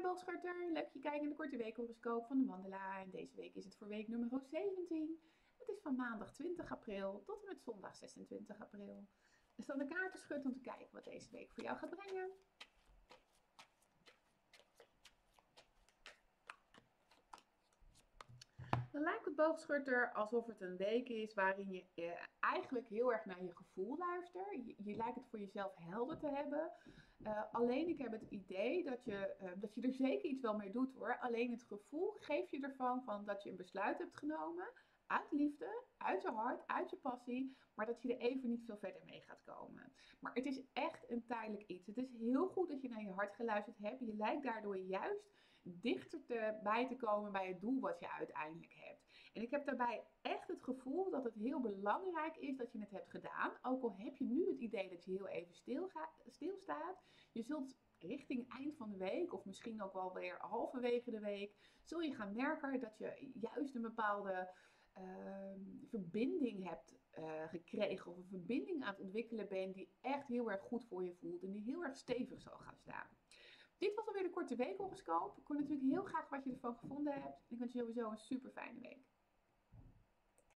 Hi Boogschutter, leuk je kijken in de korte weekhoroscoop van de Mandela. En deze week is het voor week nummer 17. Het is van maandag 20 april tot en met zondag 26 april. Er staan de kaarten schud om te kijken wat deze week voor jou gaat brengen. Dan lijkt het boogschutter alsof het een week is waarin je eh, eigenlijk heel erg naar je gevoel luistert. Je, lijkt het voor jezelf helder te hebben. Uh, alleen ik heb het idee dat je, uh, dat je er zeker iets wel mee doet hoor. Alleen het gevoel geef je ervan van dat je een besluit hebt genomen. Uit liefde, uit je hart, uit je passie. Maar dat je er even niet veel verder mee gaat komen. Maar het is echt een tijdelijk iets. Het is heel goed dat je naar je hart geluisterd hebt. Je lijkt daardoor juist dichter te, bij te komen bij het doel wat je uiteindelijk hebt. En ik heb daarbij echt het gevoel dat het heel belangrijk is dat je het hebt gedaan. Ook al heb je nu het idee dat je heel even stil stilstaat. Je zult richting eind van de week, of misschien ook wel weer halverwege de week, zul je gaan merken dat je juist een bepaalde uh, verbinding hebt uh, gekregen, of een verbinding aan het ontwikkelen bent, die echt heel erg goed voor je voelt en die heel erg stevig zal gaan staan. Dit was alweer de korte weekhoroscoop. Ik hoor natuurlijk heel graag wat je ervan gevonden hebt. Ik wens je sowieso een super fijne week.